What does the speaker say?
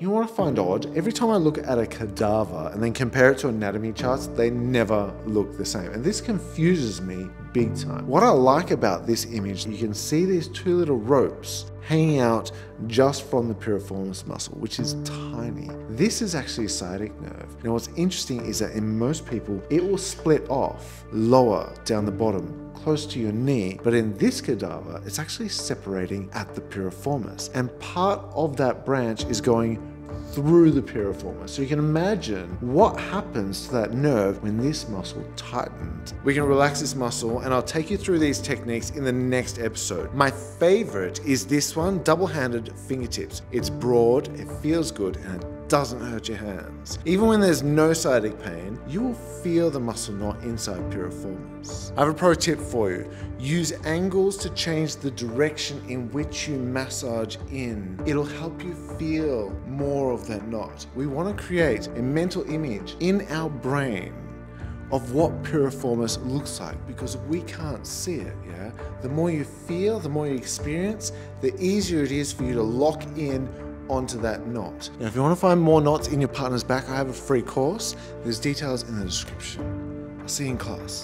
You want to find odd? Every time I look at a cadaver and then compare it to anatomy charts, they never look the same. And this confuses me big time. What I like about this image, you can see these two little ropes hanging out just from the piriformis muscle, which is tiny. This is actually a sciatic nerve. Now what's interesting is that in most people, it will split off lower down the bottom close to your knee, but in this cadaver, it's actually separating at the piriformis. And part of that branch is going through the piriformis. So you can imagine what happens to that nerve when this muscle tightens. We can relax this muscle and I'll take you through these techniques in the next episode. My favorite is this one, double-handed fingertips. It's broad, it feels good, and doesn't hurt your hands. Even when there's no sciatic pain, you will feel the muscle knot inside piriformis. I have a pro tip for you. Use angles to change the direction in which you massage in. It'll help you feel more of that knot. We want to create a mental image in our brain of what piriformis looks like because we can't see it, yeah? The more you feel, the more you experience, the easier it is for you to lock in onto that knot. Now, if you want to find more knots in your partner's back, I have a free course. There's details in the description. I'll see you in class.